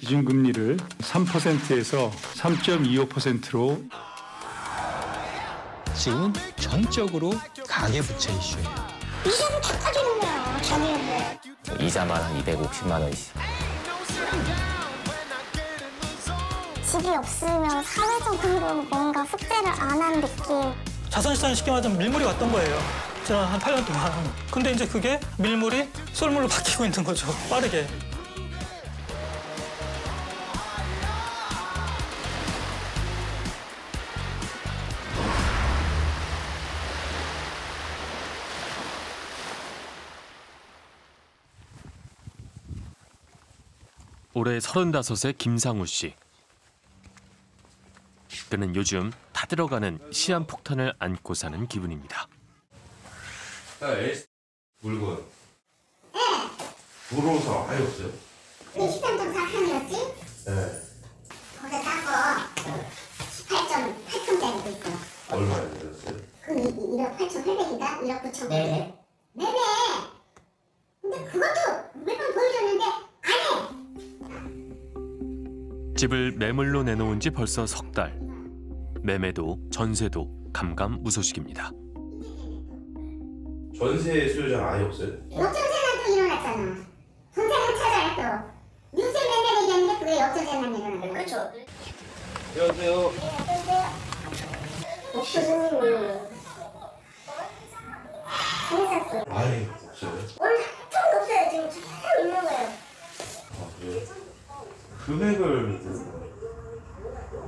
기준금리를 3%에서 3.25%로 지금은 전적으로 가계부채 이슈예요. 이자를 다 까주는 거야, 자기한테. 이자만 한 250만 원씩. 집이 없으면 사회적으로 뭔가 숙제를 안 한 느낌. 자선시장이 쉽게 말하자면 밀물이 왔던 거예요. 지난 한 8년 동안. 근데 이제 그게 밀물이 쏠물로 바뀌고 있는 거죠. 빠르게. 올해 35의 김상우 씨. 그는 요즘 타들어가는 시한폭탄을 안고 사는 기분입니다. 물건. 불호서 아예 없어요? 그 시장점 4칸이었지? 네. 거기서 싼거 18.8톤짜리도 있어. 얼마에 들었어요? 그 1억 8,800인가? 1억 9천. 네네. 네네. 근데 그것도 몇 번 보여줬는데 안 해. 집을 매물로 내놓은 지 벌써 석 달. 매매도 전세도 감감무소식입니다. 전세 수요자가 아예 없어요? 역전세만 또 일어났잖아. 전세만 찾아야 또. 유세 맨날 얘기하는데 그게 역전세만 일어나는 거야. 그렇죠. 안녕하세요. 그랬었어. 아예 없어요? 오늘 한통도 없어요. 지금 쭉 있는 거예요. 아, 그래요? 금액을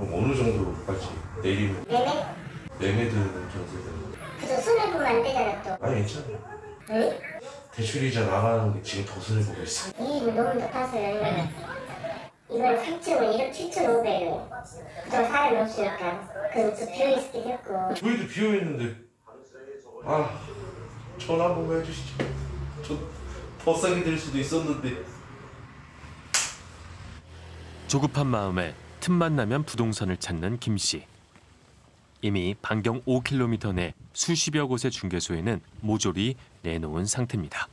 그럼 어느 정도까지 내리면 네네. 매매든 전세든 그래서 손을 보면 안 되잖아 또. 아니 괜찮아요. 응? 대출이자 나가는 게 지금 더 손해 보고 있어. 이익이 너무 높아서요. 이걸 3층을 1억 7,500원. 그동안 사람이 없으니까. 그리고 또 비어있기도 했고. 저희도 비어 있는데 아 전화 한 번만 해주시죠. 저더 싸게 될 수도 있었는데. 조급한 마음에 틈만 나면 부동산을 찾는 김 씨. 이미 반경 5km 내 수십여 곳의 중개소에는 모조리 내놓은 상태입니다.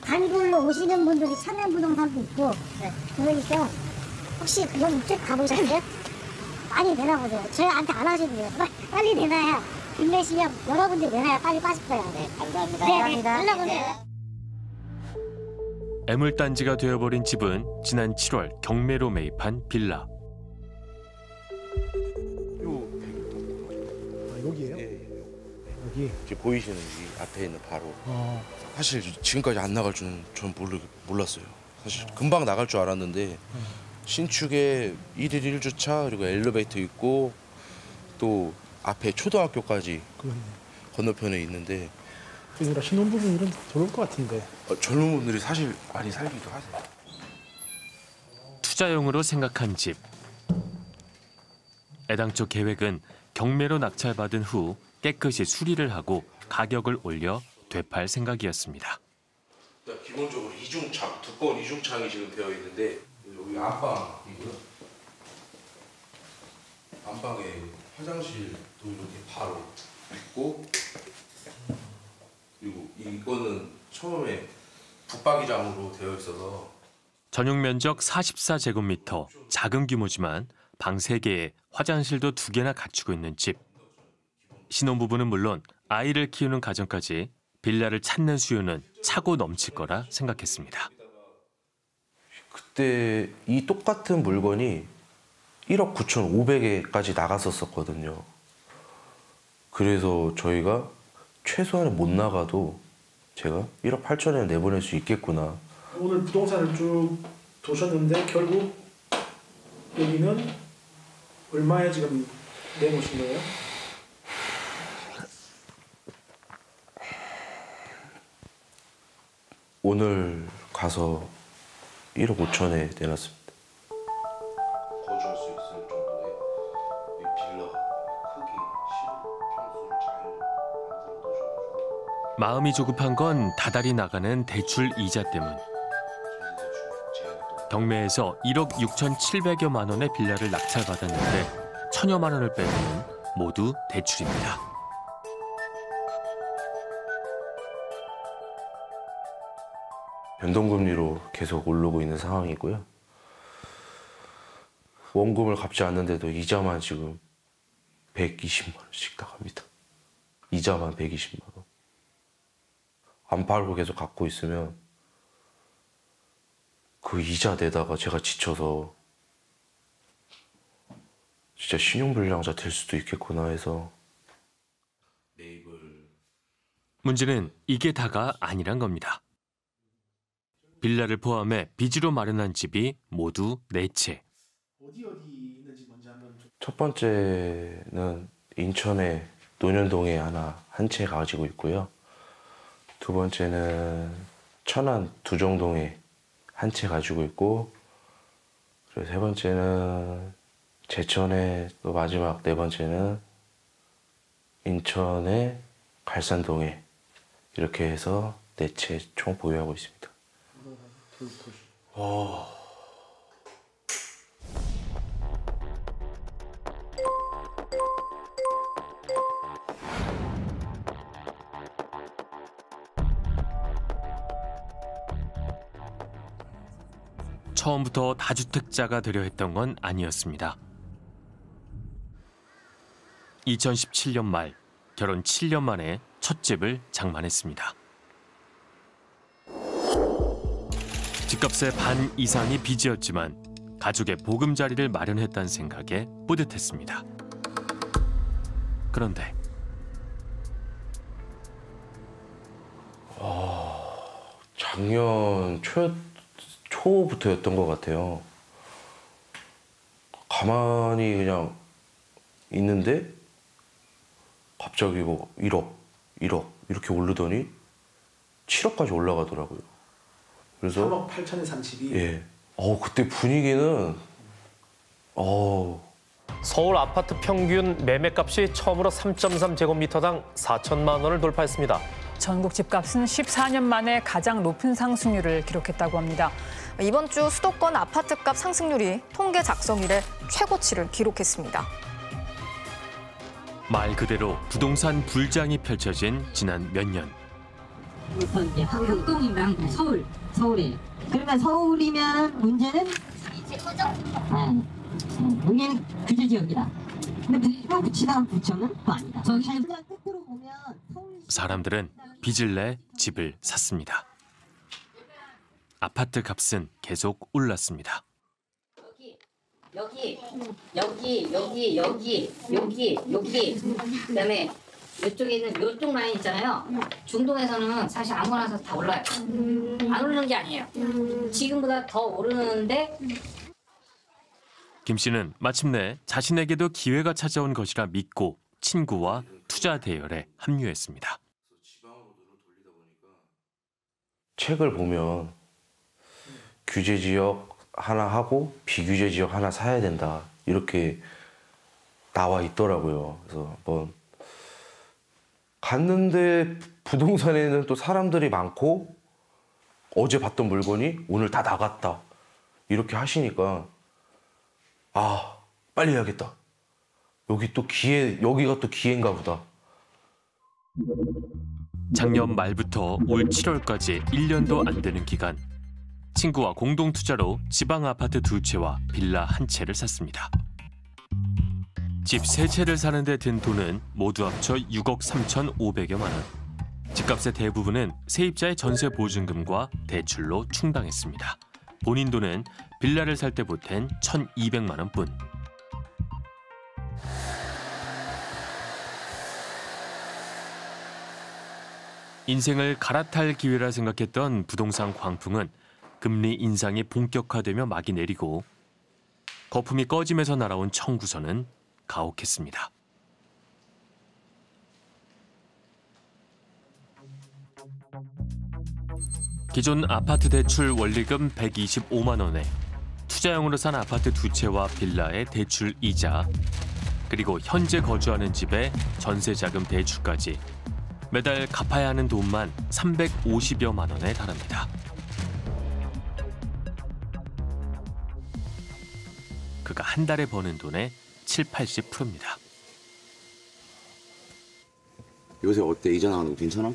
단골로 오시는 분들이 찾는 부동산도 있고 그러니까 혹시 여기 이쪽 가보셨어요? 많이 내놔 보세요. 저희한테 안 돼요. 빨리, 내놔야 인내시면 여러분들 내놔야 빨리 빠질 거예요. 네, 감사합니다. 네, 네, 연락 오세요. 애물단지가 되어버린 집은 지난 7월 경매로 매입한 빌라. 여기에요? 여기. 지금 보이시는 이 앞에 있는 바로 사실 지금까지 안 나갈 줄은 전 모르, 몰랐어요. 사실 금방 나갈 줄 알았는데 신축에 1일 1주차 그리고 엘리베이터 있고 또 앞에 초등학교까지 그러네. 건너편에 있는데 그러니까 신혼부부들은 좋을 것 같은데. 어, 젊은 분들이 사실 많이 살기도 하세요. 투자용으로 생각한 집. 애당초 계획은 경매로 낙찰받은 후 깨끗이 수리를 하고 가격을 올려 되팔 생각이었습니다. 일단 기본적으로 이중창, 두꺼운 이중창이 지금 되어 있는데 여기 안방이고요. 안방에 화장실도 이렇게 바로 있고 그리고 이거는 처음에 붙박이장으로 되어 있어서 전용 면적 44제곱미터, 작은 규모지만 방 3개에 화장실도 2개나 갖추고 있는 집. 신혼부부는 물론 아이를 키우는 가정까지 빌라를 찾는 수요는 차고 넘칠 거라 생각했습니다. 그때 이 똑같은 물건이 1억 9,500에까지 나갔었었거든요. 그래서 저희가 최소한 못 나가도 제가 1억 8천에 내보낼 수 있겠구나. 오늘 부동산을 쭉 도셨는데 결국 여기는 얼마에 지금 내놓으신 거예요? 오늘 가서 1억 5천에 내놨습니다. 마음이 조급한 건 다달이 나가는 대출 이자 때문. 경매에서 1억 6,700여만 원의 빌라를 낙찰받았는데 천여만 원을 빼고는 모두 대출입니다. 변동금리로 계속 오르고 있는 상황이고요. 원금을 갚지 않는데도 이자만 지금 120만 원씩 나갑니다. 이자만 120만 원. 안 팔고 계속 갖고 있으면 그 이자 내다가 제가 지쳐서 진짜 신용불량자 될 수도 있겠구나 해서 문제는 이게 다가 아니란 겁니다. 빌라를 포함해 빚으로 마련한 집이 모두 네 채. 어디 어디 있는지 먼저 한번 좀첫 번째는 인천의 논현동에 하나 한 채 가지고 있고요. 두 번째는 천안 두정동에 한 채 가지고 있고 그리고 세 번째는 제천에 또 마지막 네 번째는 인천의 갈산동에 이렇게 해서 네 채 총 보유하고 있습니다. 처음부터 다주택자가 되려 했던 건 아니었습니다. 2017년 말 결혼 7년 만에 첫 집을 장만했습니다. 집값의 반 이상이 빚이었지만 가족의 보금자리를 마련했다는 생각에 뿌듯했습니다. 그런데 작년 초, 초부터였던 것 같아요. 가만히 그냥 있는데 갑자기 뭐 1억, 1억 이렇게 오르더니 7억까지 올라가더라고요. 그래서 3억 8천에 산 집이 예, 어 그때 분위기는 어 서울 아파트 평균 매매값이 처음으로 3.3제곱미터당 4천만 원을 돌파했습니다. 전국 집값은 14년 만에 가장 높은 상승률을 기록했다고 합니다. 이번 주 수도권 아파트값 상승률이 통계 작성 이래 최고치를 기록했습니다. 말 그대로 부동산 불장이 펼쳐진 지난 몇 년. 우선 이제 황동이랑 서울, 서울에. 그러면 서울이면 문제는 아, 여기는 규제 지역이다. 근데 이거 붙이다 부처는 또 아니다. 저기 그냥 끝으로 보면 서울 사람들은 빚을 내 집을 샀습니다. 아파트 값은 계속 올랐습니다. 여기, 여기, 여기, 여기, 여기, 여기. 그다음에 이쪽에 있는 이쪽 라인 있잖아요. 중동에서는 사실 아무거나 다 올라요. 안 오르는 게 아니에요. 지금보다 더 오르는데 김 씨는 마침내 자신에게도 기회가 찾아온 것이라 믿고 친구와 투자 대열에 합류했습니다. 책을 보면 규제 지역 하나 하고 비규제 지역 하나 사야 된다 이렇게 나와 있더라고요. 그래서 한번 갔는데 부동산에는 또 사람들이 많고 어제 봤던 물건이 오늘 다 나갔다 이렇게 하시니까 아 빨리 해야겠다. 여기 또 기회 여기가 또 기회인가 보다. 작년 말부터 올 7월까지 1년도 안 되는 기간 친구와 공동 투자로 지방 아파트 두 채와 빌라 한 채를 샀습니다. 집 세 채를 사는데 든 돈은 모두 합쳐 6억 3,500여만 원. 집값의 대부분은 세입자의 전세 보증금과 대출로 충당했습니다. 본인 돈은 빌라를 살 때 보탠 1,200만 원뿐. 인생을 갈아탈 기회라 생각했던 부동산 광풍은 금리 인상이 본격화되며 막이 내리고 거품이 꺼짐에서 날아온 청구서는 가혹했습니다. 기존 아파트 대출 원리금 125만 원에 투자용으로 산 아파트 두 채와 빌라의 대출 이자 그리고 현재 거주하는 집의 전세 자금 대출까지 매달 갚아야 하는 돈만 350여만 원에 달합니다. 그가 한 달에 버는 돈의 7, 80%입니다. 요새 어때? 이자 나가는 거 괜찮아?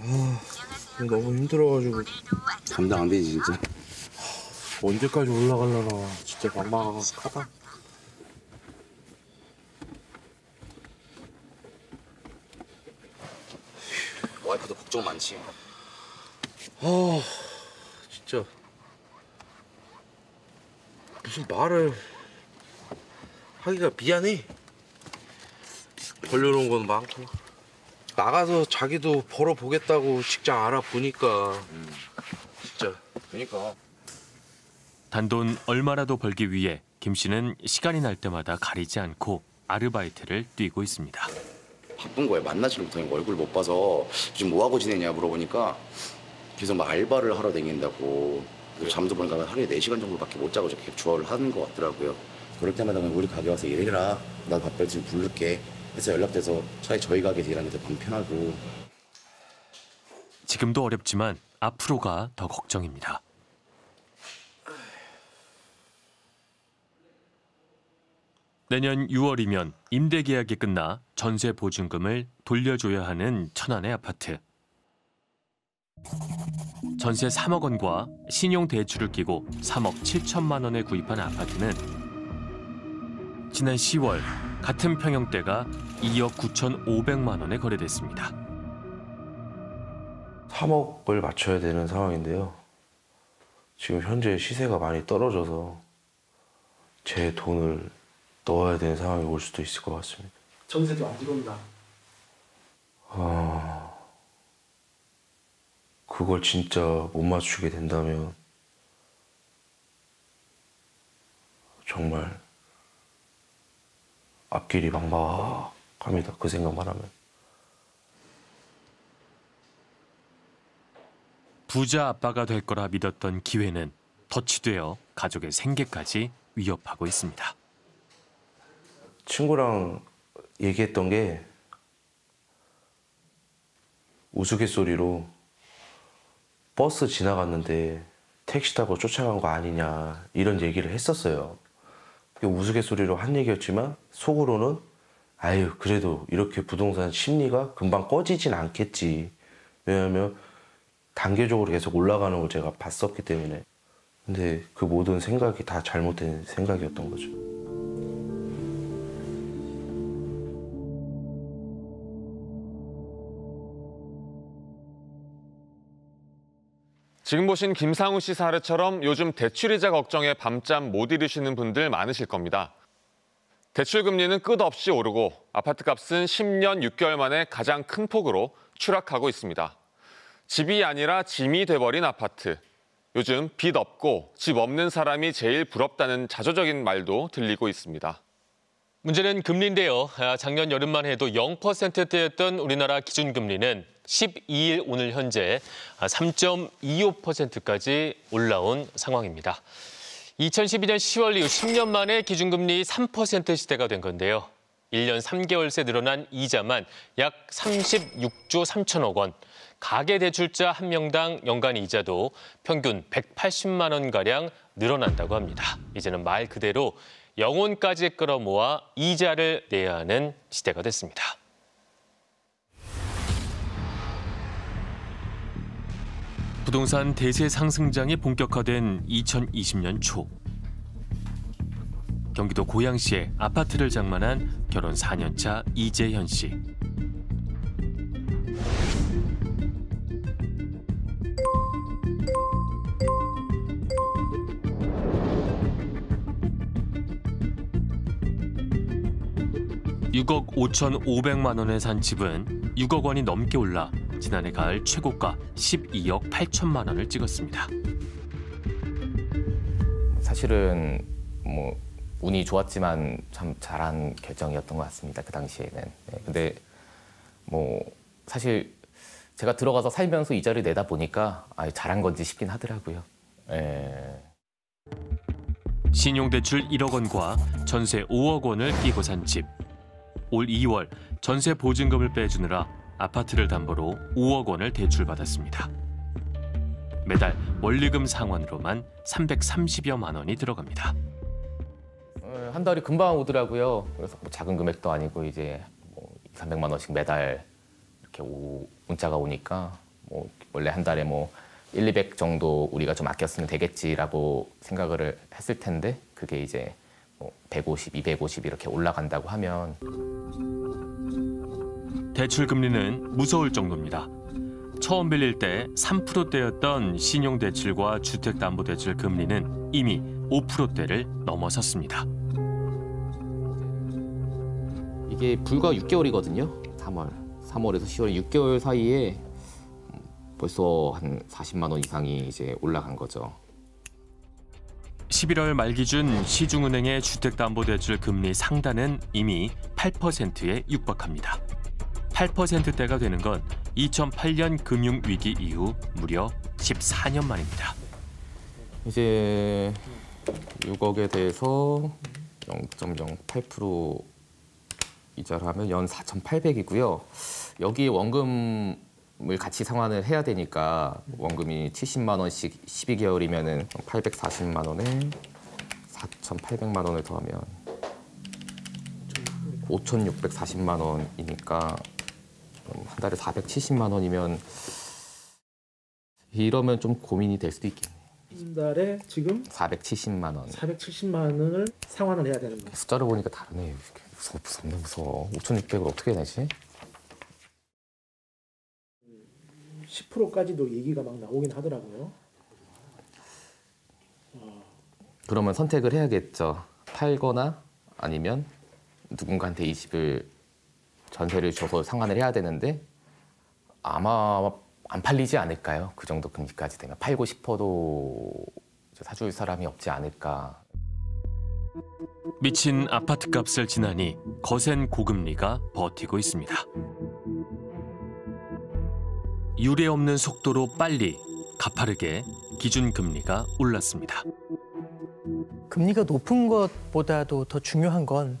아 너무 힘들어가지고 감당 안 되지 진짜. 언제까지 올라갈라나 진짜 막막하다. 와이프도 걱정 많지. 아 진짜 무슨 말을 하기가 미안해. 벌려놓은 건 많고 나가서 자기도 벌어보겠다고 직장 알아보니까 진짜 그러니까 단돈 얼마라도 벌기 위해 김 씨는 시간이 날 때마다 가리지 않고 아르바이트를 뛰고 있습니다. 바쁜 거야. 만나지 못하니까 얼굴 못 봐서 요즘 뭐 하고 지내냐 물어보니까 계속 막 알바를 하러 다닌다고 잠도 보니까 하루에 4시간 정도밖에 못 자고 저렇게 주어를 하는 것 같더라고요. 그럴 때마다 그냥 우리 가게 와서 일해라. 나 밥벌 좀 부를게. 해서 연락돼서 차라리 저희 가게에서 일하는 게더 마음 편하고 지금도 어렵지만 앞으로가 더 걱정입니다. 내년 6월이면 임대 계약이 끝나 전세 보증금을 돌려줘야 하는 천안의 아파트. 전세 3억 원과 신용 대출을 끼고 3억 7천만 원에 구입한 아파트는 지난 10월 같은 평형대가 2억 9천5백만 원에 거래됐습니다. 3억을 맞춰야 되는 상황인데요. 지금 현재 시세가 많이 떨어져서 제 돈을 넣어야 되는 상황이 올 수도 있을 것 같습니다. 전세도 안 들어온다. 아, 그걸 진짜 못 맞추게 된다면 정말 앞길이 막막합니다. 그 생각만 하면. 부자 아빠가 될 거라 믿었던 기회는 덫이 가족의 생계까지 위협하고 있습니다. 친구랑 얘기했던 게 우스갯소리로 버스 지나갔는데 택시 타고 쫓아간 거 아니냐 이런 얘기를 했었어요. 우스갯소리로 한 얘기였지만 속으로는 아유 그래도 이렇게 부동산 심리가 금방 꺼지진 않겠지. 왜냐하면 단계적으로 계속 올라가는 걸 제가 봤었기 때문에. 근데 그 모든 생각이 다 잘못된 생각이었던 거죠. 지금 보신 김상우 씨 사례처럼 요즘 대출이자 걱정에 밤잠 못 이루시는 분들 많으실 겁니다. 대출 금리는 끝없이 오르고 아파트 값은 10년 6개월 만에 가장 큰 폭으로 추락하고 있습니다. 집이 아니라 짐이 돼버린 아파트. 요즘 빚 없고 집 없는 사람이 제일 부럽다는 자조적인 말도 들리고 있습니다. 문제는 금리인데요. 아, 작년 여름만 해도 0%대였던 우리나라 기준금리는 12일 오늘 현재 3.25%까지 올라온 상황입니다. 2012년 10월 이후 10년 만에 기준금리 3% 시대가 된 건데요. 1년 3개월 새 늘어난 이자만 약 36조 3천억 원. 가계대출자 한 명당 연간 이자도 평균 180만 원가량 늘어난다고 합니다. 이제는 말 그대로 영혼까지 끌어모아 이자를 내야 하는 시대가 됐습니다. 부동산 대세 상승장이 본격화된 2020년 초. 경기도 고양시에 아파트를 장만한 결혼 4년차 이재현 씨. (6억 5천5백만 원에 산 집은 6억 원이 넘게 올라 지난해 가을 최고가 12억 8천만 원을 찍었습니다. 사실은 뭐 운이 좋았지만 참 잘한 결정이었던 것 같습니다. 그 당시에는. 네, 근데 뭐 사실 제가 들어가서 살면서 이자를 내다 보니까 아, 잘한 건지 싶긴 하더라고요. 예. 신용대출 1억 원과 전세 5억 원을 끼고 산 집. 올 2월 전세 보증금을 빼주느라 아파트를 담보로 5억 원을 대출받았습니다. 매달 원리금 상환으로만 330여만 원이 들어갑니다. 어, 한 달이 금방 오더라고요. 그래서 뭐 작은 금액도 아니고 이제 뭐 2, 300만 원씩 매달 이렇게 오, 문자가 오니까 뭐 원래 한 달에 뭐 1, 200 정도 우리가 좀 아꼈으면 되겠지라고 생각을 했을 텐데 그게 이제 뭐 150, 250 이렇게 올라간다고 하면 대출 금리는 무서울 정도입니다. 처음 빌릴 때 3%대였던 신용대출과 주택담보대출 금리는 이미 5%대를 넘어섰습니다. 이게 불과 6개월이거든요. 3월, 3월에서 10월 6개월 사이에 벌써 한 40만 원 이상이 이제 올라간 거죠. 11월 말 기준 시중은행의 주택담보대출 금리 상단은 이미 8%에 육박합니다. 8%대가 되는 건 2008년 금융위기 이후 무려 14년 만입니다. 이제 6억에 대해서 0.08% 이자를 하면 연 4,800이고요. 여기에 원금 을 같이 상환을 해야 되니까 원금이 70만 원씩 12개월이면은 840만 원에 4,800만 원을 더하면 5,640만 원이니까 한 달에 470만 원이면 이러면 좀 고민이 될 수도 있겠네요. 한 달에 지금 470만 원. 470만 원을 상환을 해야 되는 거예요. 숫자를 보니까 다르네요. 무서워, 무섭네, 무서워. 5,600을 어떻게 내지? 10%까지도 얘기가 막 나오긴 하더라고요. 그러면 선택을 해야겠죠. 팔거나 아니면 누군가한테 이 집을 전세를 줘서 상환을 해야 되는데 아마 안 팔리지 않을까요? 그 정도 금리까지 되면 팔고 싶어도 사줄 사람이 없지 않을까. 미친 아파트 값을 지나니 거센 고금리가 버티고 있습니다. 유례 없는 속도로 빨리 가파르게 기준 금리가 올랐습니다. 금리가 높은 것보다도 더 중요한 건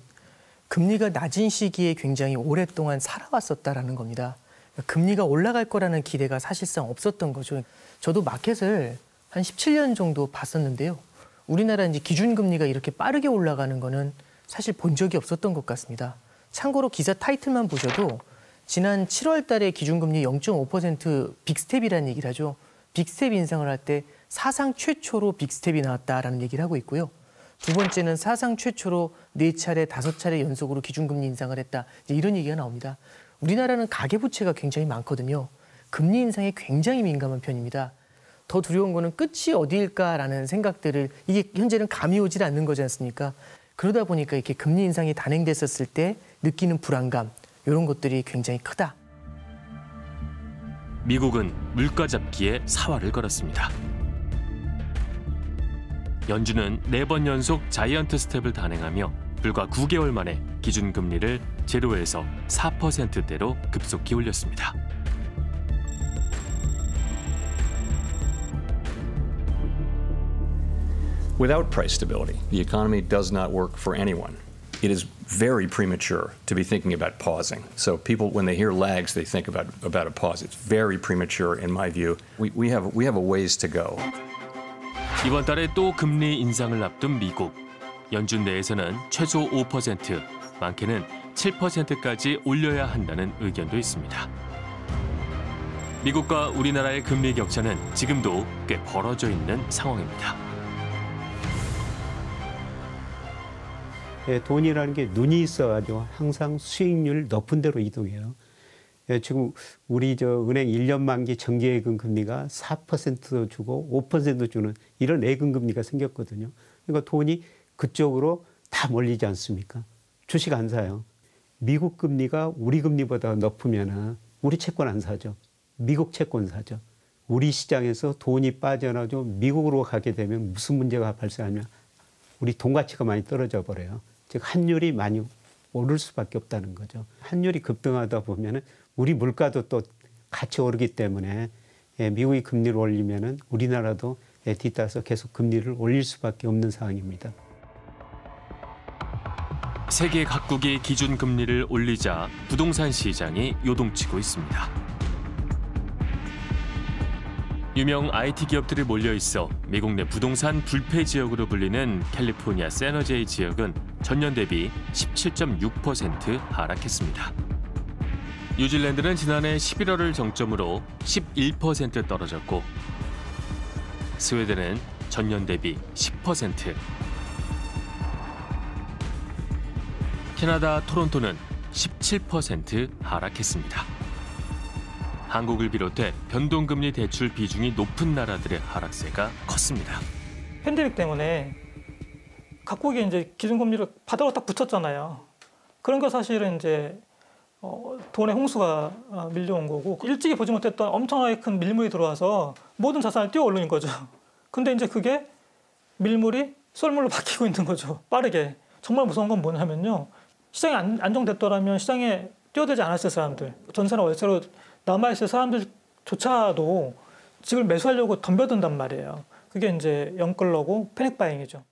금리가 낮은 시기에 굉장히 오랫동안 살아왔었다라는 겁니다. 금리가 올라갈 거라는 기대가 사실상 없었던 거죠. 저도 마켓을 한 17년 정도 봤었는데요. 우리나라 이제 기준금리가 이렇게 빠르게 올라가는 거는 사실 본 적이 없었던 것 같습니다. 참고로 기사 타이틀만 보셔도 지난 7월 달에 기준금리 0.5% big step이라는 얘기를 하죠. big step 인상을 할 때 사상 최초로 big step이 나왔다라는 얘기를 하고 있고요. 두 번째는 사상 최초로 네 차례, 다섯 차례 연속으로 기준금리 인상을 했다. 이런 얘기가 나옵니다. 우리나라는 가계부채가 굉장히 많거든요. 금리 인상에 굉장히 민감한 편입니다. 더 두려운 거는 끝이 어디일까라는 생각들을 이게 현재는 감이 오질 않는 거지 않습니까? 그러다 보니까 이렇게 금리 인상이 단행됐었을 때 느끼는 불안감 이런 것들이 굉장히 크다. 미국은 물가 잡기에 사활을 걸었습니다. 연준은 네 번 연속 자이언트 스텝을 단행하며 불과 9개월 만에 기준 금리를 제로에서 4%대로 급속히 올렸습니다. Without price stability, the economy does not work for anyone. It is very premature to be thinking about pausing. So people, when they hear lags, they think about, about a pause. It's very premature, in my view. We, we, have, we have a ways to go. 이번 달에 또 금리 인상을 앞둔 미국. 연준 내에서는 최소 5%, 많게는 7%까지 올려야 한다는 의견도 있습니다. 미국과 우리나라의 금리 격차는 지금도 꽤 벌어져 있는 상황입니다. 예, 돈이라는 게 눈이 있어가지고 항상 수익률 높은 데로 이동해요. 예, 지금 우리 저 은행 1년 만기 정기예금 금리가 4%도 주고 5% 주는 이런 예금 금리가 생겼거든요. 그러니까 돈이 그쪽으로 다 몰리지 않습니까? 주식 안 사요. 미국 금리가 우리 금리보다 높으면은 우리 채권 안 사죠. 미국 채권 사죠. 우리 시장에서 돈이 빠져나죠. 미국으로 가게 되면 무슨 문제가 발생하냐? 우리 돈 가치가 많이 떨어져 버려요. 즉 환율이 많이 오를 수밖에 없다는 거죠. 환율이 급등하다 보면은 우리 물가도 또 같이 오르기 때문에 예, 미국이 금리를 올리면은 우리나라도 예, 뒤따라서 계속 금리를 올릴 수밖에 없는 상황입니다. 세계 각국이 기준 금리를 올리자 부동산 시장이 요동치고 있습니다. 유명 IT 기업들이 몰려 있어 미국 내 부동산 불패 지역으로 불리는 캘리포니아 세너제이 지역은 전년 대비 17.6% 하락했습니다. 뉴질랜드는 지난해 11월을 정점으로 11% 떨어졌고 스웨덴은 전년 대비 10%, 캐나다 토론토는 17% 하락했습니다. 한국을 비롯해 변동금리 대출 비중이 높은 나라들의 하락세가 컸습니다. 팬데믹 때문에 각국이 이제 기준금리를 바닥으로 딱 붙였잖아요. 그런 거 사실은 이제 어, 돈의 홍수가 어, 밀려온 거고 일찍이 보지 못했던 엄청나게 큰 밀물이 들어와서 모든 자산을 뛰어 올린 거죠. 근데 이제 그게 밀물이 쏠물로 바뀌고 있는 거죠. 빠르게. 정말 무서운 건 뭐냐면요. 시장이 안, 안정됐더라면 시장에 뛰어들지 않았을 사람들, 전세나 월세로 남아있을 사람들조차도 집을 매수하려고 덤벼든단 말이에요. 그게 이제 영끌러고 패닉 바잉이죠.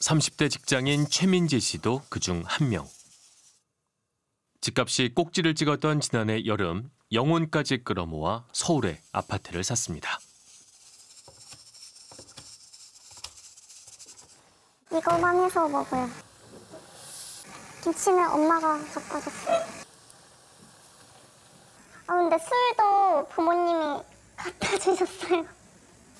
삼십 대 직장인 최민재 씨도 그중 한 명. 집값이 꼭지를 찍었던 지난해 여름 영혼까지 끌어모아 서울에 아파트를 샀습니다. 이거만 해서 먹어요. 김치는 엄마가 갖다 줬어요. 아 근데 술도 부모님이 갖다 주셨어요.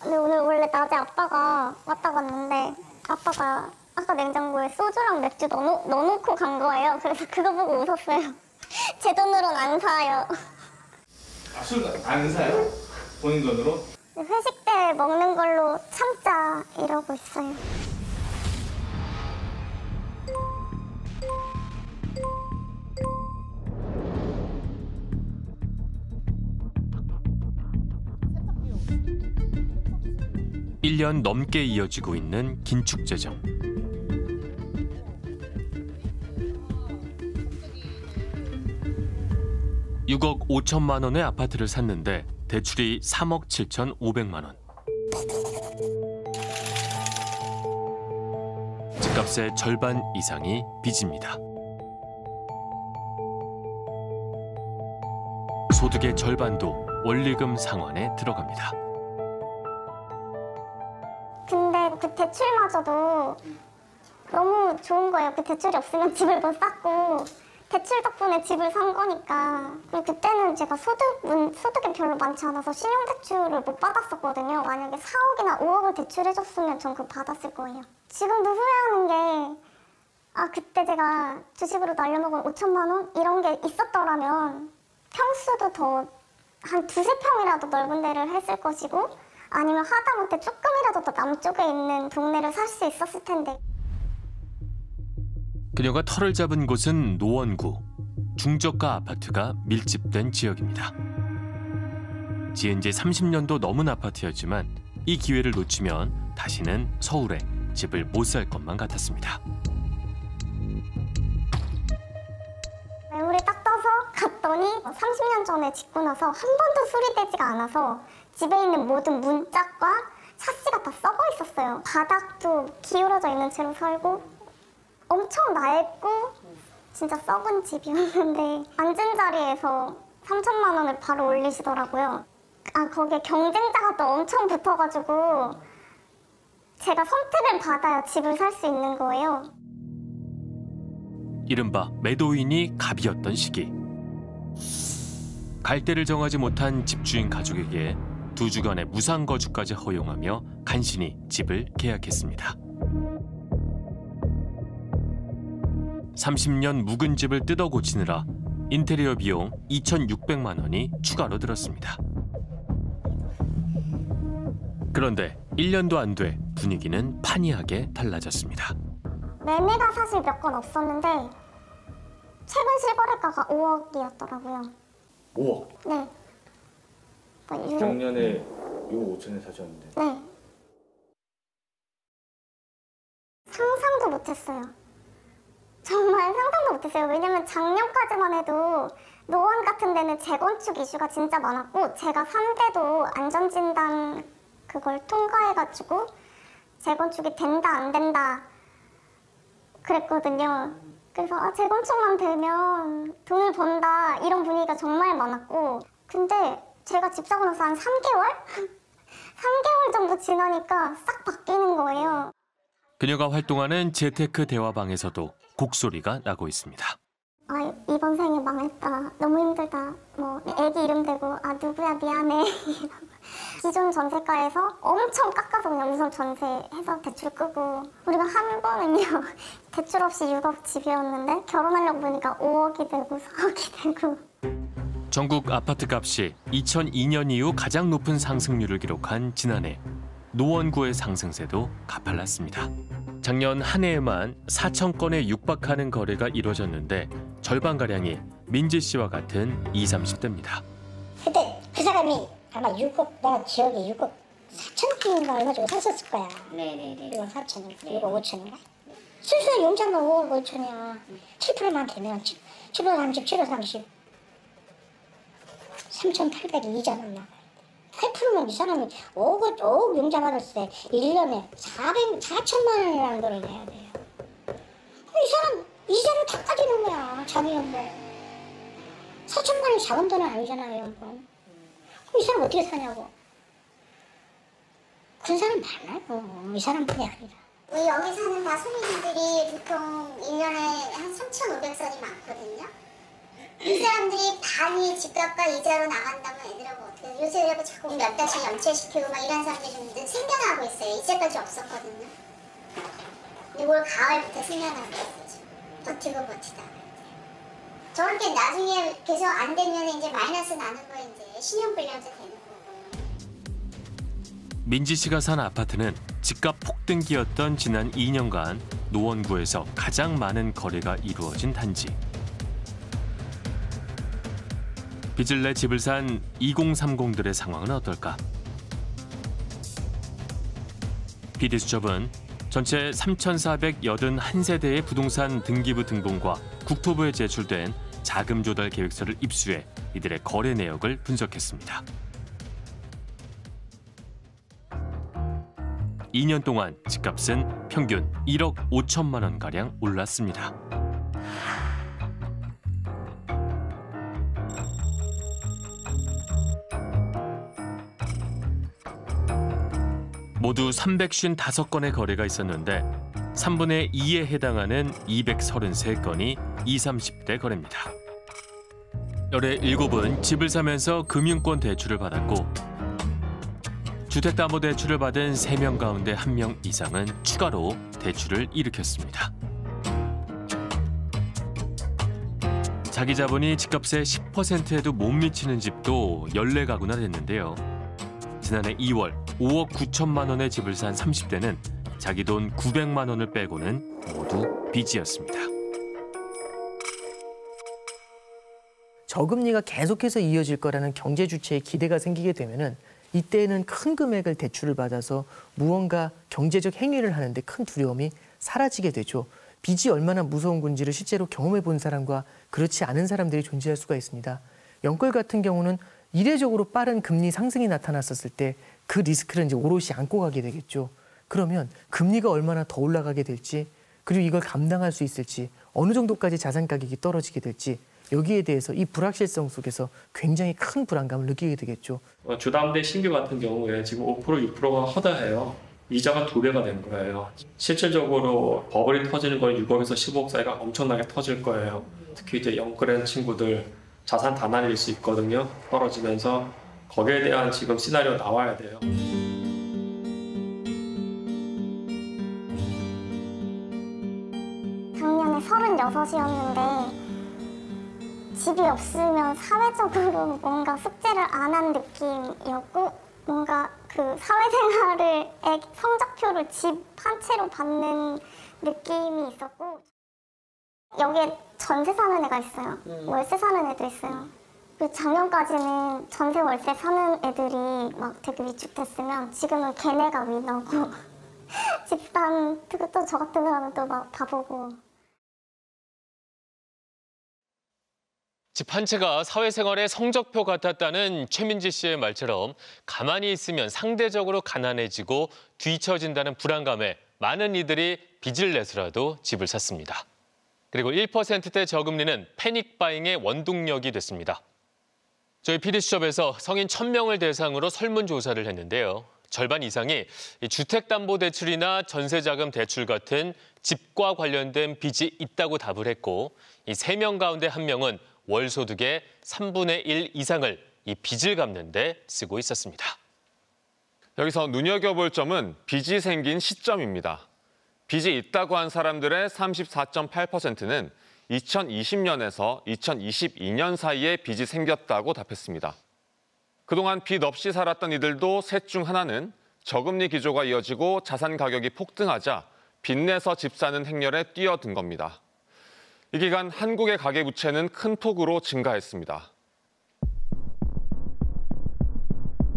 근데 오늘 원래 낮에 아빠가 왔다 갔는데 아빠가 아까 냉장고에 소주랑 맥주 넣어, 넣어놓고 간 거예요. 그래서 그거 보고 웃었어요. 제 돈으로는 안 사요. 아, 술안 사요? 본인 돈으로? 회식 때 먹는 걸로 참자 이러고 있어요. 일년 넘게 이어지고 있는 긴축 재정. 육억 5천만 원의 아파트를 샀는데 대출이 3억 7천 5백만 원. 집값의 절반 이상이 빚입니다. 소득의 절반도 원리금 상환에 들어갑니다. 근데 그 대출마저도 너무 좋은 거예요. 그 대출이 없으면 집을 못 샀고 대출 덕분에 집을 산 거니까. 그리고 그때는 제가 소득 문, 소득이 별로 많지 않아서 신용 대출을 못 받았었거든요. 만약에 4억이나 5억을 대출해줬으면 전 그거 받았을 거예요. 지금도 후회하는 게 아, 그때 제가 주식으로 날려먹은 5천만 원 이런 게 있었더라면 평수도 더 한 두세 평이라도 넓은 데를 했을 것이고 아니면 하다못해 조금이라도 더 남쪽에 있는 동네를 살 수 있었을 텐데 그녀가 터를 잡은 곳은 노원구 중저가 아파트가 밀집된 지역입니다. 지은 지 30년도 넘은 아파트였지만 이 기회를 놓치면 다시는 서울에 집을 못 살 것만 같았습니다. 매물이 딱 떠서 갔더니 30년 전에 짓고 나서 한 번도 수리되지가 않아서 집에 있는 모든 문짝과 샤시가 다 썩어 있었어요. 바닥도 기울어져 있는 채로 살고 엄청 낡고 진짜 썩은 집이었는데 앉은 자리에서 3천만 원을 바로 올리시더라고요. 아 거기에 경쟁자가 또 엄청 붙어가지고 제가 선택을 받아야 집을 살 수 있는 거예요. 이른바 매도인이 갑이었던 시기. 갈대를 정하지 못한 집주인 가족에게 두 주간의 무상 거주까지 허용하며 간신히 집을 계약했습니다. 30년 묵은 집을 뜯어 고치느라 인테리어 비용 2,600만 원이 추가로 들었습니다. 그런데 1년도 안 돼 분위기는 판이하게 달라졌습니다. 매매가 사실 몇 건 없었는데 최근 실거래가가 5억이었더라고요. 5억. 네. 뭐 유- 작년에 6억 5천에 사셨는데. 네. 상상도 못했어요. 정말 상상도 못했어요. 왜냐면 작년까지만 해도 노원 같은 데는 재건축 이슈가 진짜 많았고 제가 3대도 안전진단 그걸 통과해가지고 재건축이 된다 안 된다 그랬거든요. 그래서 아, 재건축만 되면 돈을 번다 이런 분위기가 정말 많았고 근데 제가 집 사고 나서 한 3개월? 3개월 정도 지나니까 싹 바뀌는 거예요. 그녀가 활동하는 재테크 대화방에서도 곡소리가 나고 있습니다. 아, 이 이번 생에 망했다. 너무 힘들다. 뭐 애기 이름 대고 아 누구야 미안해. 기존 전세가에서 엄청 깎아서 그냥 우선 전세해서 대출 끄고 우리가 한 번은요 대출 없이 6억 집이었는데 결혼하려고 보니까 5억이 되고 4억이 되고 전국 아파트 값이 2002년 이후 가장 높은 상승률을 기록한 지난해 노원구의 상승세도 가팔랐습니다. 작년 한 해에만 4천 건에 육박하는 거래가 이루어졌는데 절반가량이 민지 씨와 같은 20, 30대입니다. 그때 그 사람이 아마 6억 내가 기억에 6억 4천인가 얼마 주고 샀었을 거야. 네네네. 6억 4천, 6억 5천인가? 순수한 용자만 5억 5천이야. 7%만 되면 7, 7호 30, 7호 30. 3,800이 이자 남나. 8%면 이 사람이 5억, 5억 용자 받았을 때 1년에 400, 4천만 원이라는 걸 내야 돼요. 이 사람 이자를 다 까지는 거야. 자기 연봉. 4천만 원이 작은 돈은 아니잖아요, 연봉. 이 사람 어떻게 사냐고. 그런 사람 많아요. 이 사람뿐이 아니라. 여기 사는 다 소민들이 보통 1년에 한 3,500선이 많거든요. 이 사람들이 반이 집값과 이자로 나간다면 애들하고 어떻게? 요새 그래고 자꾸 몇 달씩 연체시키고 막 이런 사람들이 좀 생겨나고 있어요. 이제까지 없었거든요. 근데 올 가을부터 생겨나고 있어요. 지금. 버티고 버티다. 저렇게 나중에 계속 안 되면 이제 마이너스 나는 거 이제 신용불량자 되는 거. 민지 씨가 산 아파트는 집값 폭등기였던 지난 2년간 노원구에서 가장 많은 거래가 이루어진 단지. 빚을 내 집을 산 2030들의 상황은 어떨까? PD수첩은 전체 3,481세대의 부동산 등기부 등본과 국토부에 제출된 자금 조달 계획서를 입수해 이들의 거래 내역을 분석했습니다. 2년 동안 집값은 평균 1억 5천만 원 가량 올랐습니다. 모두 355건의 거래가 있었는데 3분의 2에 해당하는 233건이 20, 30대 거래입니다. 열의 7은 집을 사면서 금융권 대출을 받았고 주택담보대출을 받은 3명 가운데 1명 이상은 추가로 대출을 일으켰습니다. 자기 자본이 집값의 10%에도 못 미치는 집도 14가구나 됐는데요. 지난해 2월 5억 9천만 원의 집을 산 30대는 자기 돈 900만 원을 빼고는 모두 빚이었습니다. 저금리가 계속해서 이어질 거라는 경제 주체에 기대가 생기게 되면은 이때는 큰 금액을 대출을 받아서 무언가 경제적 행위를 하는데 큰 두려움이 사라지게 되죠. 빚이 얼마나 무서운 건지를 실제로 경험해 본 사람과 그렇지 않은 사람들이 존재할 수가 있습니다. 연끌 같은 경우는 이례적으로 빠른 금리 상승이 나타났었을 때 그 리스크를 이제 오롯이 안고 가게 되겠죠. 그러면 금리가 얼마나 더 올라가게 될지 그리고 이걸 감당할 수 있을지 어느 정도까지 자산 가격이 떨어지게 될지 여기에 대해서 이 불확실성 속에서 굉장히 큰 불안감을 느끼게 되겠죠. 어, 주담대 신규 같은 경우에 지금 5% 6%가 허다해요. 이자가 두 배가 된 거예요. 실질적으로 버블이 터지는 건 6억에서 15억 사이가 엄청나게 터질 거예요. 특히 이제 영끌한 친구들 자산 단안일 수 있거든요. 떨어지면서 거기에 대한 지금 시나리오 나와야 돼요. 작년에 36이었는데 집이 없으면 사회적으로 뭔가 숙제를 안 한 느낌이었고 뭔가 그 사회생활을 애- 성적표를 집 한 채로 받는 느낌이 있었고 여기에 전세 사는 애가 있어요. 월세 사는 애도 있어요. 그 작년까지는 전세 월세 사는 애들이 막 되게 위축됐으면 지금은 걔네가 위너고 집산 또저 같은 사람은 또 막 바보고 집 한 채가 사회생활의 성적표 같았다는 최민지 씨의 말처럼 가만히 있으면 상대적으로 가난해지고 뒤처진다는 불안감에 많은 이들이 빚을 내서라도 집을 샀습니다. 그리고 1%대 저금리는 패닉 바잉의 원동력이 됐습니다. 저희 PD수첩에서 성인 1000명을 대상으로 설문조사를 했는데요. 절반 이상이 이 주택담보대출이나 전세자금 대출 같은 집과 관련된 빚이 있다고 답을 했고 이세명 가운데 한 명은 월소득의 3분의 1 이상을 이 빚을 갚는 데 쓰고 있었습니다. 여기서 눈여겨볼 점은 빚이 생긴 시점입니다. 빚이 있다고 한 사람들의 34.8%는 2020년에서 2022년 사이에 빚이 생겼다고 답했습니다. 그동안 빚 없이 살았던 이들도 셋 중 하나는 저금리 기조가 이어지고 자산 가격이 폭등하자 빚내서 집 사는 행렬에 뛰어든 겁니다. 이 기간 한국의 가계부채는 큰 폭으로 증가했습니다.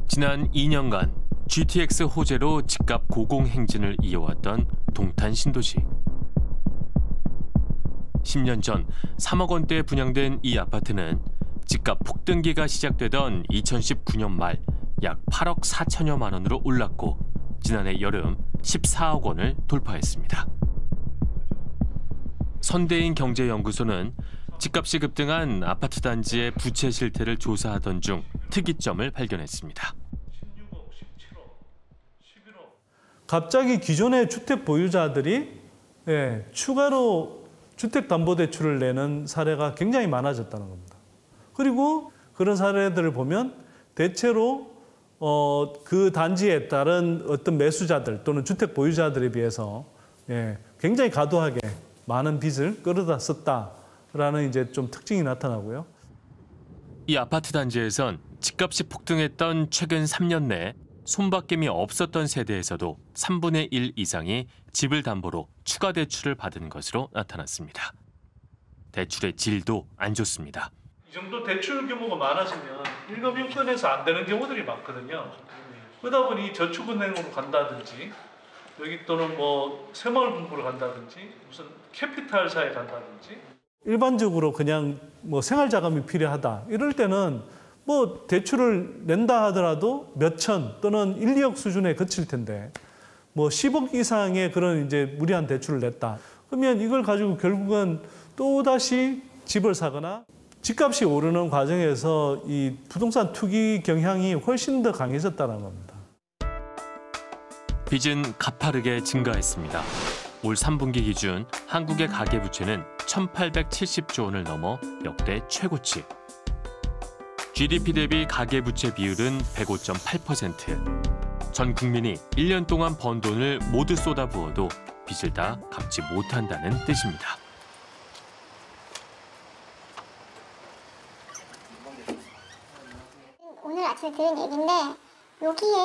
지난 2년간 GTX 호재로 집값 고공 행진을 이어왔던 동탄 신도시. 10년 전 3억 원대에 분양된 이 아파트는 집값 폭등기가 시작되던 2019년 말 약 8억 4천여만 원으로 올랐고 지난해 여름 14억 원을 돌파했습니다. 선대인 경제연구소는 집값이 급등한 아파트 단지의 부채 실태를 조사하던 중 특이점을 발견했습니다. 갑자기 기존의 주택 보유자들이 예, 추가로 주택담보대출을 내는 사례가 굉장히 많아졌다는 겁니다. 그리고 그런 사례들을 보면 대체로 어, 그 단지에 따른 어떤 매수자들 또는 주택 보유자들에 비해서 예, 굉장히 과도하게 많은 빚을 끌어다 썼다라는 이제 좀 특징이 나타나고요. 이 아파트 단지에선 집값이 폭등했던 최근 3년 내 손바뀜이 없었던 세대에서도 3분의 1 이상이 집을 담보로 추가 대출을 받은 것으로 나타났습니다. 대출의 질도 안 좋습니다. 이 정도 대출 규모가 많아지면 일금융권에서 안 되는 경우들이 많거든요. 그러다 보니 저축은행으로 간다든지 여기 또는 뭐 새마을금고로 간다든지 무슨 캐피탈사에 간다든지 일반적으로 그냥 뭐 생활자금이 필요하다 이럴 때는 뭐 대출을 낸다 하더라도 몇천 또는 1, 2억 수준에 그칠 텐데 뭐 10억 이상의 그런 이제 무리한 대출을 냈다. 그러면 이걸 가지고 결국은 또 다시 집을 사거나 집값이 오르는 과정에서 이 부동산 투기 경향이 훨씬 더 강해졌다는 겁니다. 빚은 가파르게 증가했습니다. 올 3분기 기준 한국의 가계부채는 1,870조 원을 넘어 역대 최고치. GDP 대비 가계부채 비율은 105.8%. 전 국민이 1년 동안 번 돈을 모두 쏟아부어도 빚을 다 갚지 못한다는 뜻입니다. 오늘 아침에 들은 얘기인데 여기에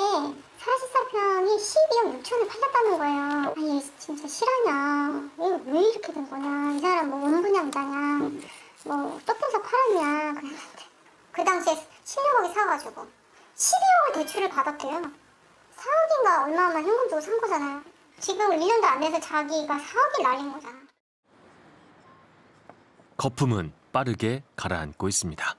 사실사평이 12억 6천을 팔렸다는 거예요. 아니 진짜 실화냐? 왜, 왜 이렇게 된 거냐? 이 사람 뭐 원분양자냐? 뭐 떴면서 팔았냐? 그 당시에 16억이 사가지고 12억을 대출을 받았대요. 4억인가 얼마만 현금 주고 산 거잖아요. 지금 1년도 안 돼서 자기가 4억이 날린 거잖아. 거품은 빠르게 가라앉고 있습니다.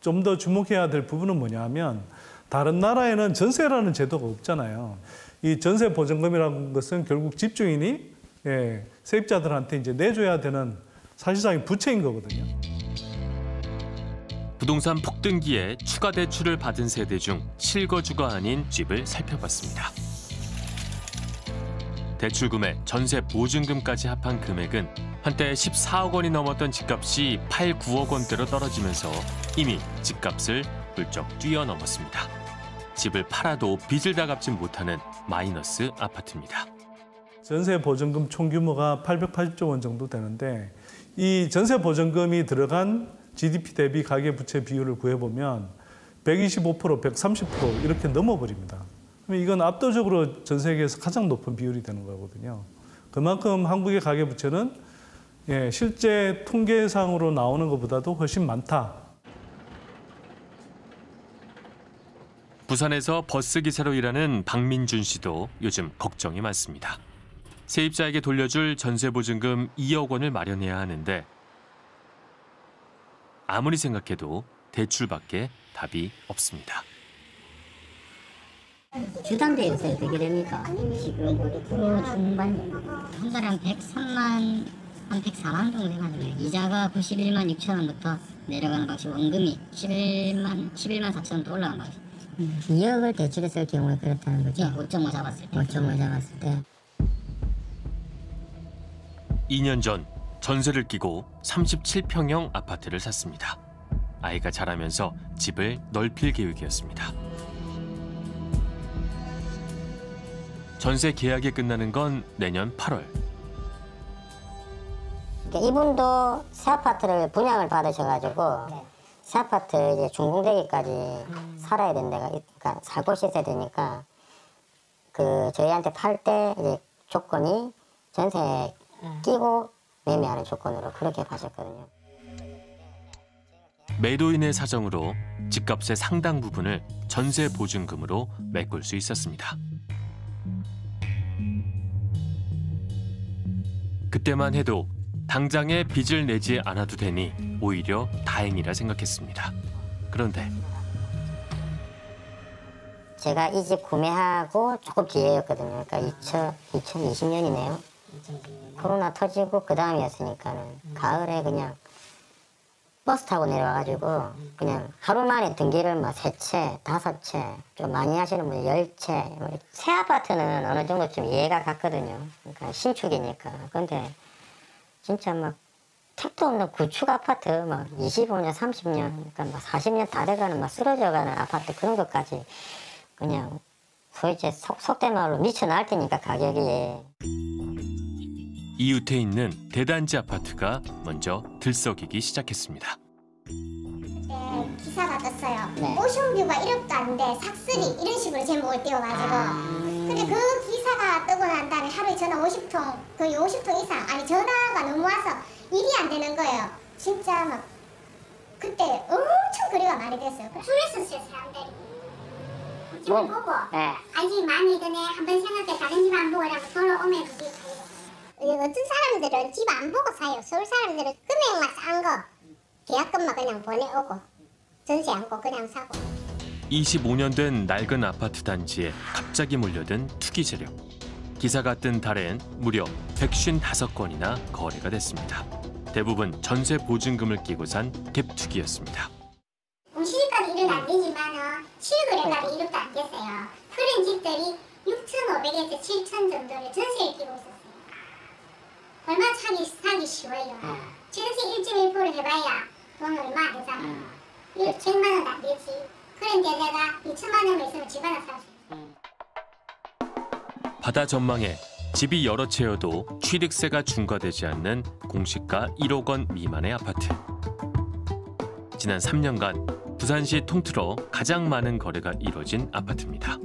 좀 더 주목해야 될 부분은 뭐냐면 다른 나라에는 전세라는 제도가 없잖아요. 이 전세 보증금이라는 것은 결국 집주인이 예, 세입자들한테 이제 내줘야 되는 사실상의 부채인 거거든요. 부동산 폭등기에 추가 대출을 받은 세대 중 실거주가 아닌 집을 살펴봤습니다. 대출금에 전세 보증금까지 합한 금액은 한때 14억 원이 넘었던 집값이 8, 9억 원대로 떨어지면서 이미 집값을 훌쩍 뛰어넘었습니다. 집을 팔아도 빚을 다 갚지 못하는 마이너스 아파트입니다. 전세 보증금 총 규모가 880조 원 정도 되는데 이 전세 보증금이 들어간 GDP 대비 가계 부채 비율을 구해보면 125%, 130% 이렇게 넘어버립니다. 이건 압도적으로 전 세계에서 가장 높은 비율이 되는 거거든요. 그만큼 한국의 가계 부채는 예, 실제 통계상으로 나오는 것보다도 훨씬 많다. 부산에서 버스 기사로 일하는 박민준 씨도 요즘 걱정이 많습니다. 세입자에게 돌려줄 전세 보증금 2억 원을 마련해야 하는데 아무리 생각해도 대출밖에 답이 없습니다. 주담대에서 어떻게 됩니까? 지금 그 중반 한 사람 103만 한 104만 정도 해가지고 이자가 91만 6천 원부터 내려가는 방식 원금이 11만 11만 4천 원도 올라가는 방식 2억을 대출에 쓸 경우에 그렇다는 거죠? 5.5 잡았을 때 5.5 잡았을 때 2년 전 전세를 끼고 37평형 아파트를 샀습니다. 아이가 자라면서 집을 넓힐 계획이었습니다. 전세 계약이 끝나는 건 내년 8월. 그러니까 이분도 새 아파트를 분양을 받으셔가지고 새 아파트 이제 준공되기까지 살아야 있- 그러니까 살 곳이 있어야 되니까 그 저희한테 팔 때 이제 조건이 전세 끼고 매매하는 조건으로 그렇게 파셨거든요. 매도인의 사정으로 집값의 상당 부분을 전세 보증금으로 메꿀 수 있었습니다. 그때만 해도 당장에 빚을 내지 않아도 되니 오히려 다행이라 생각했습니다. 그런데 제가 이 집 구매하고 조금 뒤에였거든요. 그러니까 2000, 2020년이네요. 코로나 터지고 그 다음이었으니까는 가을에 그냥 버스 타고 내려와가지고 그냥 하루 만에 등기를 뭐세 채, 다섯 채, 좀 많이 하시는 분이 열 채. 뭐. 새 아파트는 어느 정도 좀 이해가 갔거든요. 그러니까 신축이니까. 근데 진짜 막 택도 없는 구축 아파트 막 25년, 30년, 그러니까 막 40년 다 돼가는 막 쓰러져가는 아파트 그런 것까지 그냥 소위 이제 속, 속된 말로 미쳐 날테니까 가격이 이웃에 있는 대단지 아파트가 먼저 들썩이기 시작했습니다. 네. 네. 오션뷰가 1억도 안 돼. 삭스리 이런 식으로 제목을 띄워가지고. 근데 그 기사가 뜨고 난 다음에 하루에 전화 50통, 거의 50통 이상. 아니 전화가 너무 와서 일이 안 되는 거예요. 진짜 막 그때 엄청 거리가 많이 됐어요. 줄었었어요 사람들이 집을 뭐, 보고 네. 아직 많이 드네 한번 생각해 다른 집 안 보고 돌아오면 그게 어떤 사람들은 집 안 보고 사요 서울 사람들은 금액만 싼 거 계약금만 그냥 보내오고 전세 안고 그냥 사고 25년 된 낡은 아파트 단지에 갑자기 몰려든 투기 세력. 기사가 뜬 달엔 무려 155건이나 거래가 됐습니다. 대부분 전세 보증금을 끼고 산 갭투기였습니다. 시집가도 일은 안 되지만은 실거래가도 이력도 안 됐어요 그런 집들이 6,500에서 7,000 정도를 전세를 끼고 있었어요 얼마 사기, 사기 쉬워요? 전세 1.1% 해봐야 돈 얼마 안 되잖아. 1천만 원도 안 되지. 그런데 내가 2천만 원만 있으면 집 하나 사줘 바다 전망에 집이 여러 채여도 취득세가 중과되지 않는 공시가 1억 원 미만의 아파트. 지난 3년간 부산시 통틀어 가장 많은 거래가 이뤄진 아파트입니다.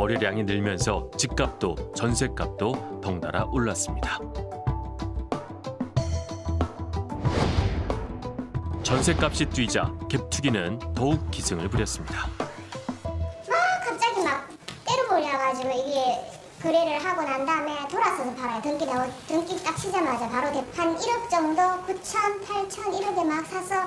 거래량이 늘면서 집값도 전세값도 덩달아 올랐습니다. 전세값이 뛰자 갭투기는 더욱 기승을 부렸습니다. 막 갑자기 막 때려버려가지고 이게 거래를 하고 난 다음에 돌아서서 팔아요. 등기 나오 등기 딱 치자마자 바로 대- 한 1억 정도 9천, 8천 이렇게 막 사서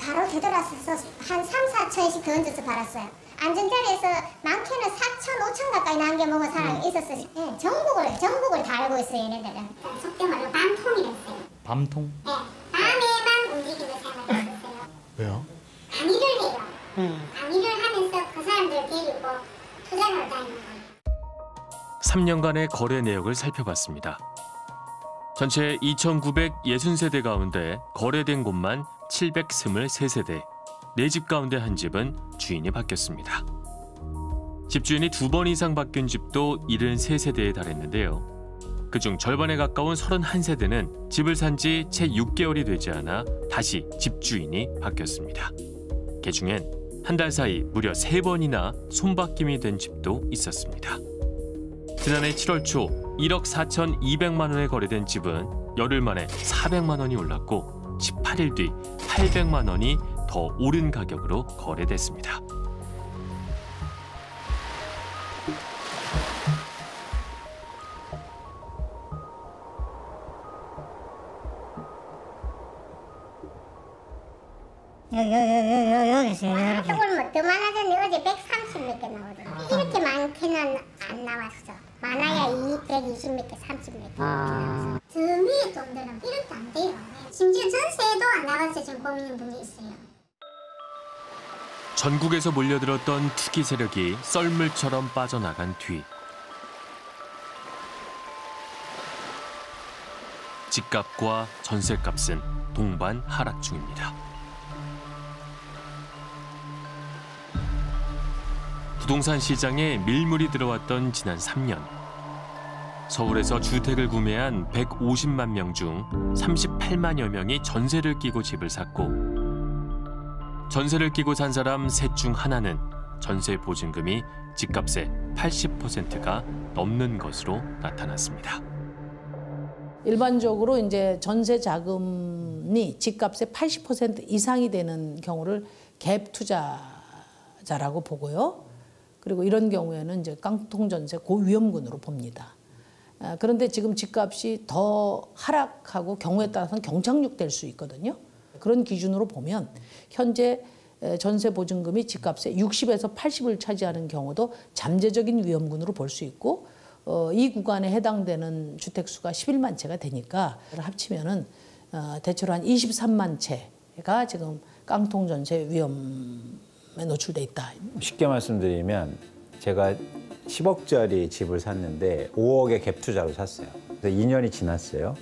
바로 되돌아서서 한 3, 4천씩 더 얹어서 팔았어요. 안전자리에서 많게는 4천, 5천 가까이 남겨 먹은 사람이 있었어요. 네, 전국을 전국을 다 알고 있어요, 얘네들은. 속된 말로 밤통이랬어요 밤통? 네, 밤에만 움직이는 생활이었어요 왜요? 강의를 해요 강의를 하면서 그 사람들 데리고 투자를 다니는 거예요 3년간의 거래 내역을 살펴봤습니다. 전체 2,960세대 가운데 거래된 곳만 723세대. 네 집 가운데 한 집은 주인이 바뀌었습니다. 집주인이 두 번 이상 바뀐 집도 73세대에 달했는데요. 그중 절반에 가까운 31세대는 집을 산 지 채 6개월이 되지 않아 다시 집주인이 바뀌었습니다. 개중엔 한 달 사이 무려 세번이나 손바뀜이 된 집도 있었습니다. 지난해 7월 초 1억 4,200만 원에 거래된 집은 열흘 만에 400만 원이 올랐고 18일 뒤 800만 원이 더 오른 가격으로 거래됐습니다. 이렇게 조금 뭐더 많아졌네 어제 130몇 개 나오더라고 이렇게 많게는 안 나왔어 많아야 2, 120m, 30m. 아. 더 위에 돈들은 1억도 안 돼요. 심지어 전세도 안 나가서 지금 고민인 분이 있어요. 전국에서 몰려들었던 투기 세력이 썰물처럼 빠져나간 뒤 집값과 전세값은 동반 하락 중입니다. 부동산 시장에 밀물이 들어왔던 지난 3년. 서울에서 주택을 구매한 150만 명 중 38만여 명이 전세를 끼고 집을 샀고 전세를 끼고 산 사람 셋 중 하나는 전세 보증금이 집값의 80%가 넘는 것으로 나타났습니다. 일반적으로 이제 전세 자금이 집값의 80% 이상이 되는 경우를 갭 투자자라고 보고요. 그리고 이런 경우에는 이제 깡통 전세 고위험군으로 봅니다. 아, 그런데 지금 집값이 더 하락하고 경우에 따라서는 경착륙될 수 있거든요. 그런 기준으로 보면 현재 에, 전세 보증금이 집값의 60에서 80을 차지하는 경우도 잠재적인 위험군으로 볼 수 있고 어, 이 구간에 해당되는 주택 수가 11만 채가 되니까 합치면은 어, 대체로 한 23만 채가 지금 깡통 전세 위험에 노출돼 있다. 쉽게 말씀드리면 제가 10억짜리 집을 샀는데 5억의 갭 투자로 샀어요. 그래서 2년이 지났어요.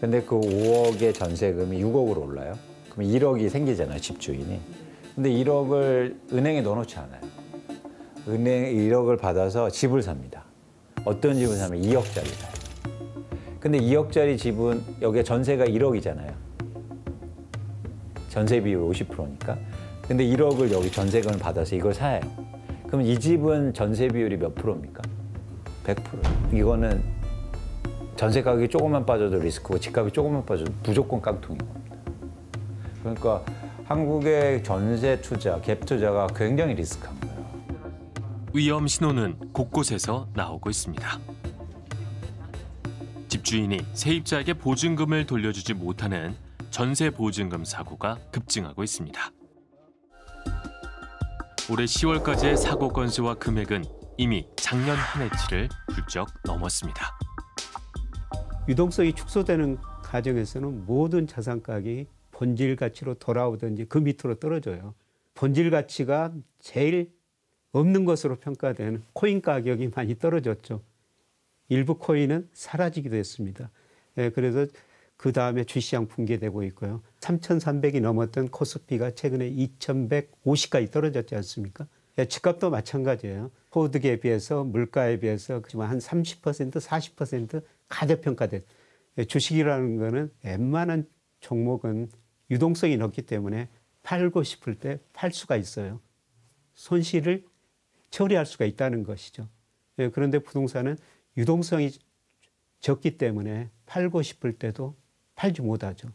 근데 그 5억의 전세금이 6억으로 올라요. 그럼 1억이 생기잖아요, 집주인이. 근데 1억을 은행에 넣어놓지 않아요. 은행 1억을 받아서 집을 삽니다. 어떤 집을 사면 2억짜리 사요. 근데 2억짜리 집은 여기에 전세가 1억이잖아요. 전세 비율 50%니까. 근데 1억을 여기 전세금을 받아서 이걸 사요. 그럼 이 집은 전세 비율이 몇 프로입니까? 100%. 이거는 전세 가격이 조금만 빠져도 리스크고 집값이 조금만 빠져도 무조건 겁니다. 그러니까 한국의 전세 투자, 갭 투자가 굉장히 리스크한 거예요. 위험 신호는 곳곳에서 나오고 있습니다. 집주인이 세입자에게 보증금을 돌려주지 못하는 전세 보증금 사고가 급증하고 있습니다. 올해 10월까지의 사고 건수와 금액은 이미 작년 한 해치를 훌쩍 넘었습니다. 유동성이 축소되는 과정에서는 모든 자산 가격이 본질 가치로 돌아오든지 그 밑으로 떨어져요. 본질 가치가 제일 없는 것으로 평가되는 코인 가격이 많이 떨어졌죠. 일부 코인은 사라지기도 했습니다. 예, 그래서 그 다음에 주시장 붕괴되고 있고요. 3,300이 넘었던 코스피가 최근에 2,150까지 떨어졌지 않습니까? 예, 집값도 마찬가지예요. 소득에 비해서 물가에 비해서 지금 한 30%, 40% 가대평가된 예, 주식이라는 거는 웬만한 종목은 유동성이 높기 때문에 팔고 싶을 때 팔 수가 있어요. 손실을 처리할 수가 있다는 것이죠. 예, 그런데 부동산은 유동성이 적기 때문에 팔고 싶을 때도 팔지 못하죠.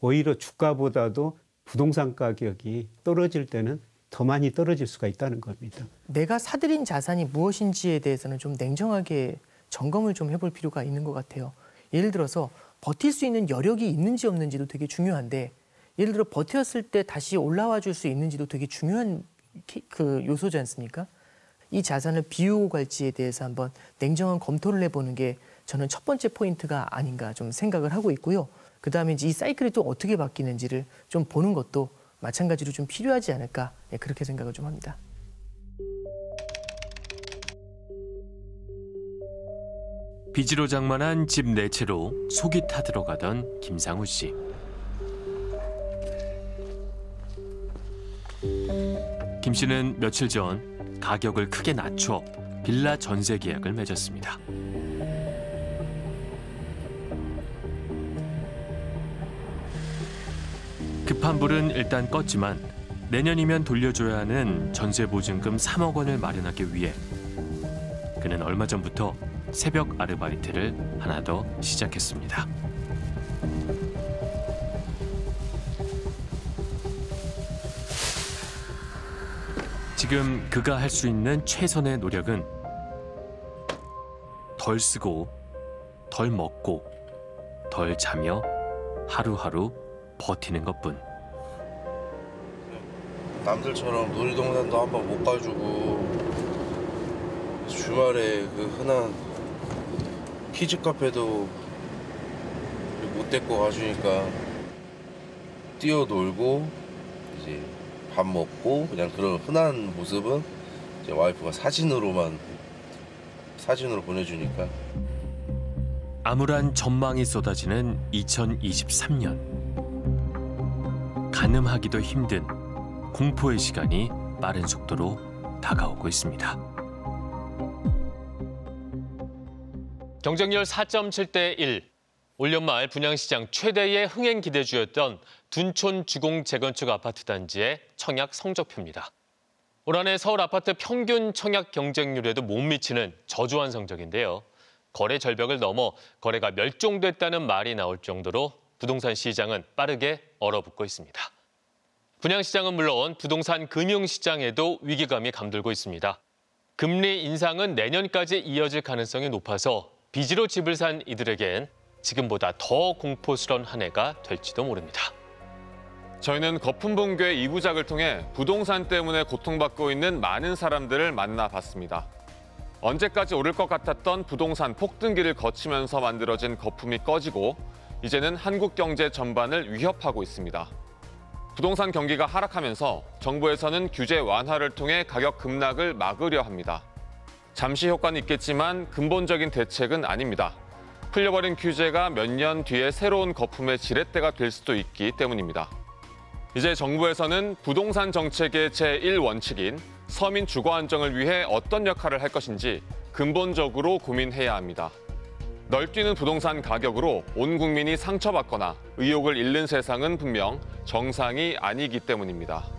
오히려 주가보다도 부동산 가격이 떨어질 때는 더 많이 떨어질 수가 있다는 겁니다. 내가 사들인 자산이 무엇인지에 대해서는 좀 냉정하게 점검을 좀 해볼 필요가 있는 것 같아요. 예를 들어서 버틸 수 있는 여력이 있는지 없는지도 되게 중요한데 예를 들어 버텼을 때 다시 올라와 줄 수 있는지도 되게 중요한 그 요소지 않습니까? 이 자산을 비우고 갈지에 대해서 한번 냉정한 검토를 해보는 게 저는 첫 번째 포인트가 아닌가 좀 생각을 하고 있고요. 그 다음에 이제 이 사이클이 또 어떻게 바뀌는지를 좀 보는 것도 마찬가지로 좀 필요하지 않을까 네, 그렇게 생각을 좀 합니다. 빚으로 장만한 집 네 채로 속이 타들어가던 김상우 씨. 김 씨는 며칠 전 가격을 크게 낮춰 빌라 전세 계약을 맺었습니다. 급한 불은 일단 껐지만 내년이면 돌려줘야 하는 전세 보증금 3억 원을 마련하기 위해 그는 얼마 전부터 새벽 아르바이트를 하나 더 시작했습니다. 지금 그가 할 수 있는 최선의 노력은 덜 쓰고 덜 먹고 덜 자며 하루하루 버티는 것뿐. 남들처럼 놀이동산도 한 번 못 가주고 주말에 그 흔한 키즈 카페도 못 데리고 가주니까 뛰어놀고 이제 밥 먹고 그냥 그런 흔한 모습은 이제 와이프가 사진으로만 사진으로 보내주니까 암울한 전망이 쏟아지는 2023년. 가늠하기도 힘든 공포의 시간이 빠른 속도로 다가오고 있습니다. 경쟁률 4.7대 1. 올 연말 분양시장 최대의 흥행 기대주였던 둔촌 주공 재건축 아파트 단지의 청약 성적표입니다. 올 한해 서울 아파트 평균 청약 경쟁률에도 못 미치는 저조한 성적인데요. 거래 절벽을 넘어 거래가 멸종됐다는 말이 나올 정도로 부동산 시장은 빠르게 얼어붙고 있습니다. 분양시장은 물론 부동산 금융시장에도 위기감이 감돌고 있습니다. 금리 인상은 내년까지 이어질 가능성이 높아서 빚으로 집을 산 이들에겐 지금보다 더 공포스러운 한 해가 될지도 모릅니다. 저희는 거품봉교의 2부작을 통해 부동산 때문에 고통받고 있는 많은 사람들을 만나봤습니다. 언제까지 오를 것 같았던 부동산 폭등기를 거치면서 만들어진 거품이 꺼지고 이제는 한국 경제 전반을 위협하고 있습니다. 부동산 경기가 하락하면서 정부에서는 규제 완화를 통해 가격 급락을 막으려 합니다. 잠시 효과는 있겠지만 근본적인 대책은 아닙니다. 풀려버린 규제가 몇 년 뒤에 새로운 거품의 지렛대가 될 수도 있기 때문입니다. 이제 정부에서는 부동산 정책의 제1원칙인 서민 주거 안정을 위해 어떤 역할을 할 것인지 근본적으로 고민해야 합니다. 널뛰는 부동산 가격으로 온 국민이 상처받거나 의욕을 잃는 세상은 분명 정상이 아니기 때문입니다.